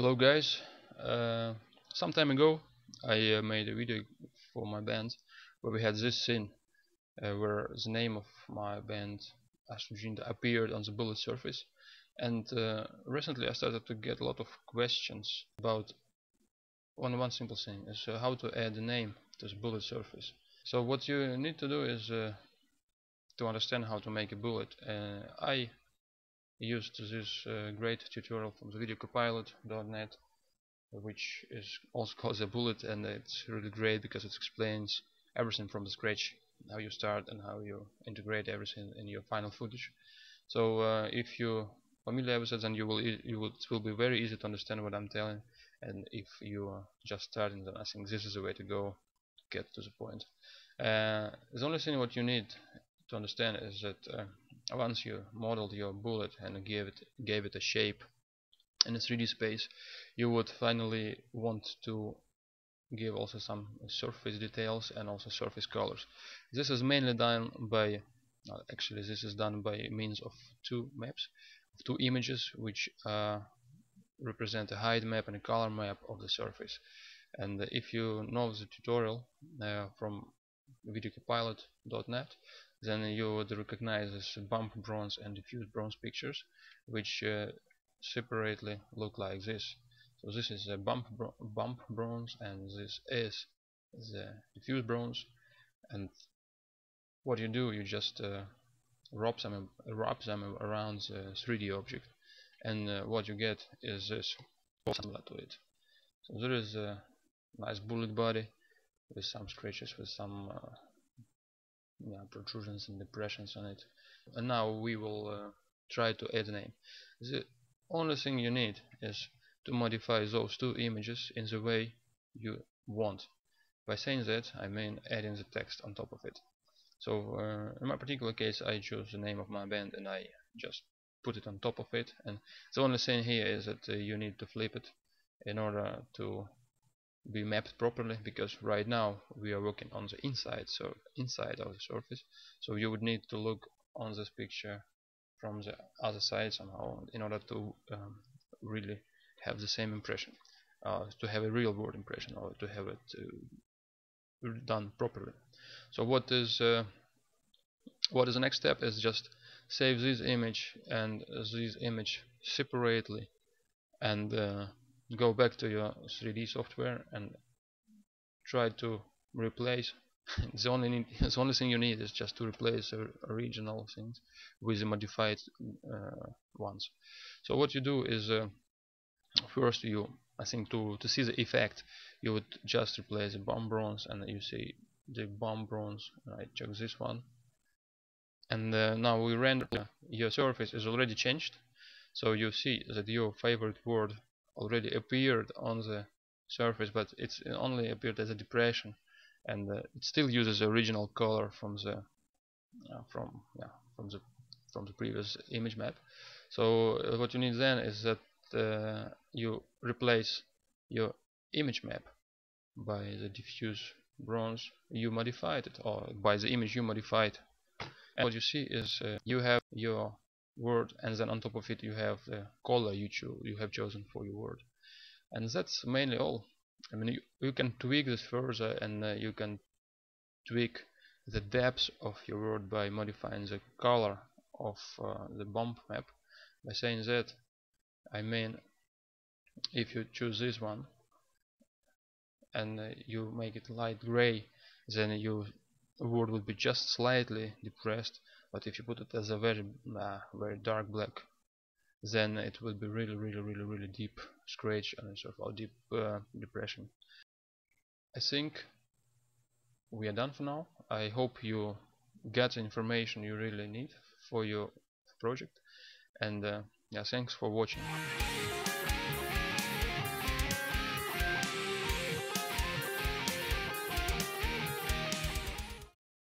Hello guys, uh, some time ago I uh, made a video for my band where we had this scene uh, where the name of my band Astrogenta appeared on the bullet surface. And uh, recently I started to get a lot of questions about one one simple thing is uh, how to add a name to the bullet surface. So what you need to do is uh, to understand how to make a bullet. I used this uh, great tutorial from the videocopilot.net which is also called the bullet and it's really great because it explains everything from scratch how you start and how you integrate everything in your final footage. So uh, if you familiar with it then you will you will it will be very easy to understand what I'm telling and if you are just starting then I think this is the way to go to get to the point. Uh, the only thing what you need to understand is that uh, once you modeled your bullet and gave it gave it a shape in a 3D space you would finally want to give also some surface details and also surface colors. This is mainly done by actually this is done by means of two maps of two images which uh, represent a height map and a color map of the surface. And if you know the tutorial uh, from videocopilot.net then you would recognize this bump bronze and diffuse bronze pictures which uh, separately look like this. So this is a bump bro bump bronze and this is the diffuse bronze. And what you do you just uh, wrap them wrap them around the 3D object. And uh, what you get is this similar to it. So there is a nice bullet body with some scratches with some uh, yeah, protrusions and depressions on it. And now we will uh, try to add a name. The only thing you need is to modify those two images in the way you want. By saying that I mean adding the text on top of it. So uh, in my particular case I choose the name of my band and I just put it on top of it. And the only thing here is that uh, you need to flip it in order to be mapped properly because right now we are working on the inside so inside of the surface. So you would need to look on this picture from the other side somehow in order to um, really have the same impression uh, to have a real world impression or to have it uh, done properly. So what is uh, what is the next step is just save this image and this image separately and uh, go back to your 3D software and try to replace the only need, the only thing you need is just to replace the original things with the modified uh, ones. So what you do is uh, first you I think to to see the effect you would just replace the bump bronze and you see the bump bronze I check this one. And uh, now we render your surface is already changed. So you see that your favorite word already appeared on the surface but it's only appeared as a depression. And uh, it still uses the original color from the uh, from yeah from the from the previous image map. So uh, what you need then is that uh, you replace your image map by the diffuse bronze you modified it or by the image you modified. And what you see is uh, you have your word and then on top of it you have the color you, you have chosen for your word. And that's mainly all. I mean you, you can tweak this further and uh, you can tweak the depth of your word by modifying the color of uh, the bump map. By saying that I mean if you choose this one and uh, you make it light gray then your word will be just slightly depressed but if you put it as a very uh, very dark black then it will be really really really really deep scratch and sort of deep uh, depression. I think we are done for now. I hope you get the information you really need for your project. And uh, yeah thanks for watching